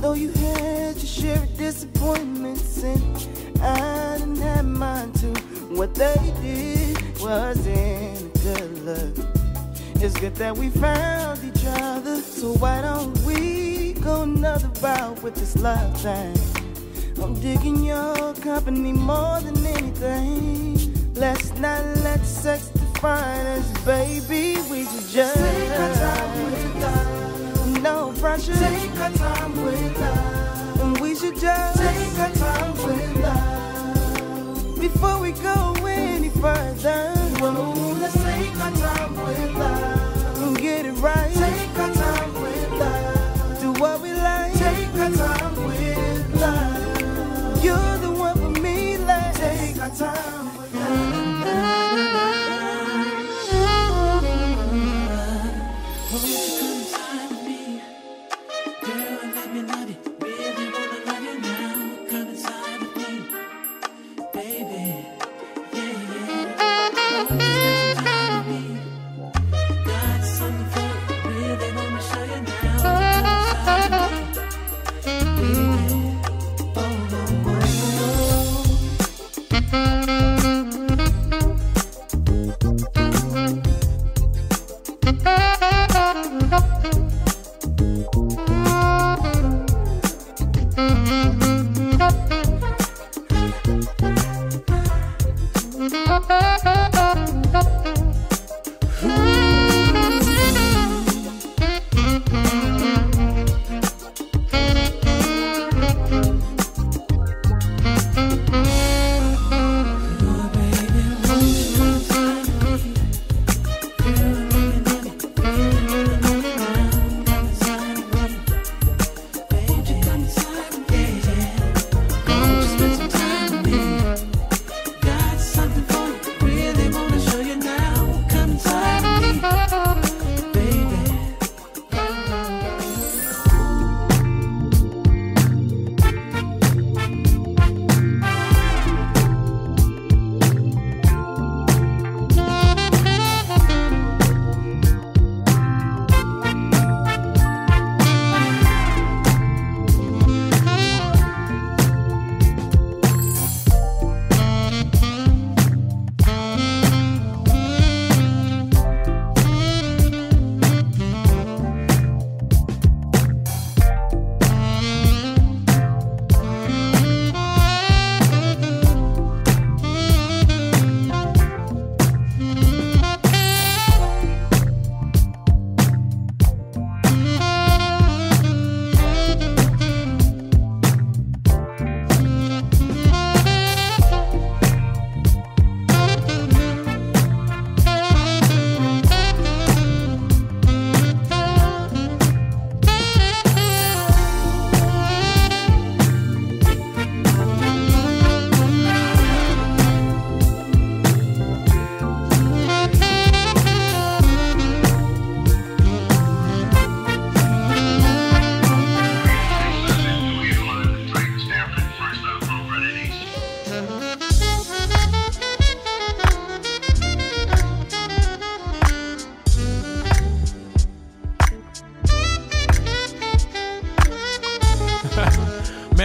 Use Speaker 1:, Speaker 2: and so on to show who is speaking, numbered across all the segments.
Speaker 1: Though you had your share of disappointments and I didn't have mine too. What they did wasn't good look. It's good that we found each other. So why don't we go another route with this love thing? I'm digging your company more than anything. Let's not let sex define us, baby. We should just
Speaker 2: Take our time with love.
Speaker 1: We should just
Speaker 2: take our time with love.
Speaker 1: Before we go any further,
Speaker 2: Whoa,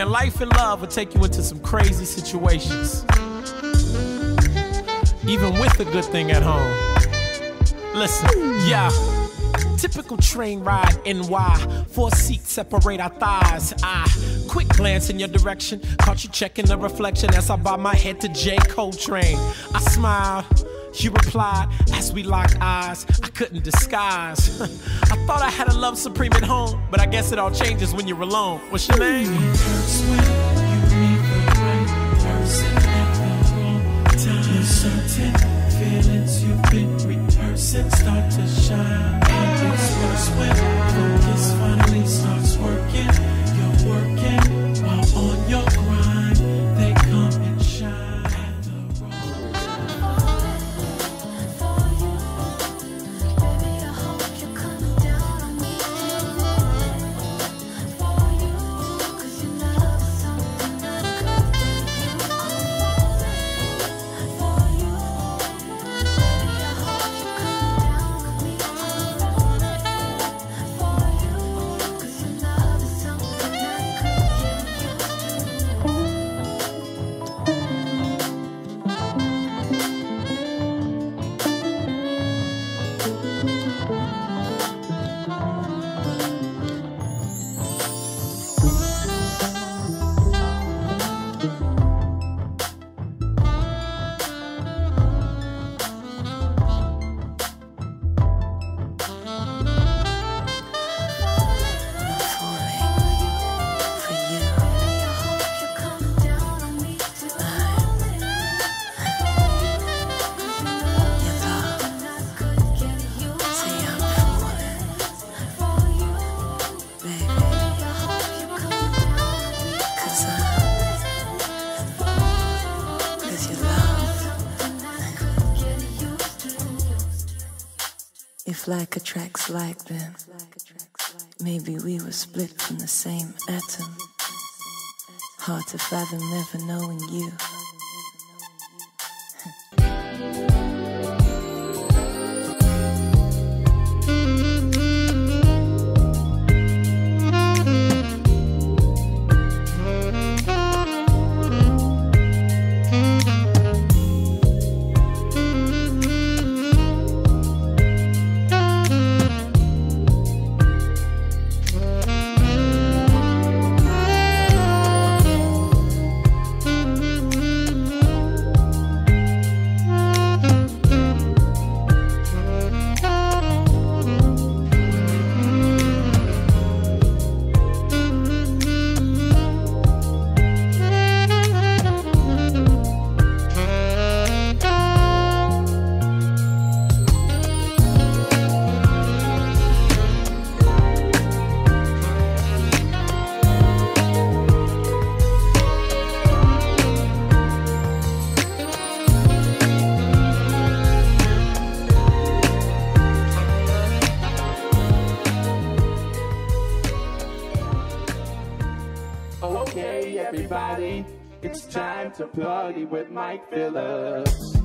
Speaker 3: Man, life and love will take you into some crazy situations. Even with a good thing at home. Listen, yeah. Typical train ride NY. Four seats separate our thighs. I quick glance in your direction. Caught you checking the reflection as I bob my head to J. Coltrane. I smiled. You replied as we locked eyes. I couldn't disguise. I thought I had a love supreme at home, but I guess it all changes when you're alone. What's your name?
Speaker 4: Certain feelings you've been rehearsing start to shine.
Speaker 5: Like attracts like, then maybe we were split from the same atom. Hard to fathom never knowing you.
Speaker 2: Mike Phillips.